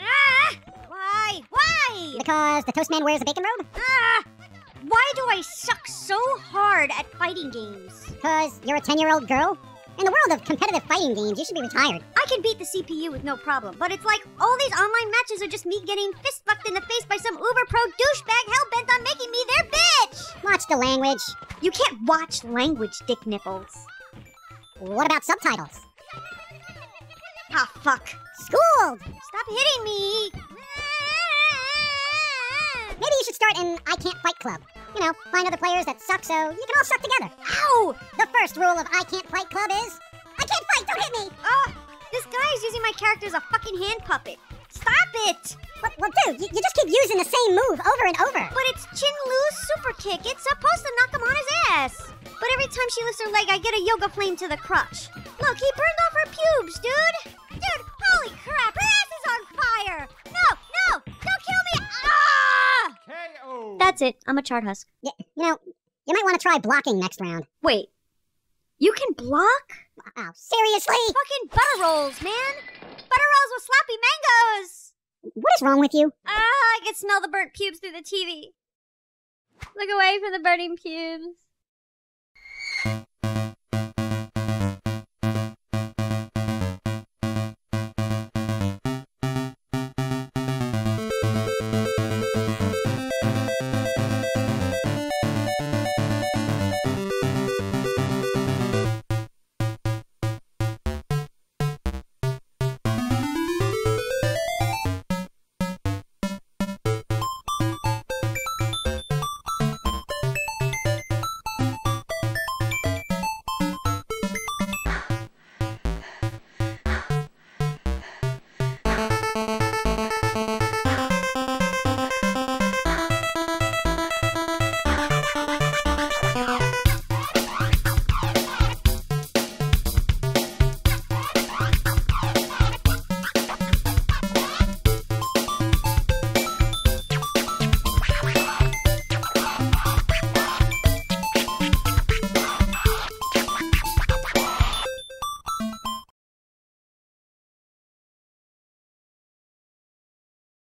Ah! Why? Why? Because the Toastman wears a bacon robe? Ah! Why do I suck so hard at fighting games? Because you're a 10 year old girl? In the world of competitive fighting games, you should be retired. I can beat the CPU with no problem, but it's like all these online matches are just me getting fist fucked in the face by some uber pro douchebag hell bent on making me their bitch! Watch the language. You can't watch language, dick nipples. What about subtitles? Ah, fuck. Schooled! Stop hitting me! Maybe you should start an I Can't Fight Club. You know, find other players that suck so you can all suck together. Ow! The first rule of I Can't Fight Club is I can't fight, don't hit me! Oh, This guy is using my character as a fucking hand puppet. Stop it! Well, well dude, you, you just keep using the same move over and over. But it's Chin Lu's super kick. It's supposed to knock him on his ass. But every time she lifts her leg, I get a yoga flame to the crotch. Look, he burned off her pubes! Dude, That's it. I'm a chart husk. Y- you know, you might want to try blocking next round. Wait. You can block? Oh, seriously? Fucking butter rolls, man! Butter rolls with sloppy mangoes! What is wrong with you? Ah, I can smell the burnt pubes through the TV. Look away from the burning pubes.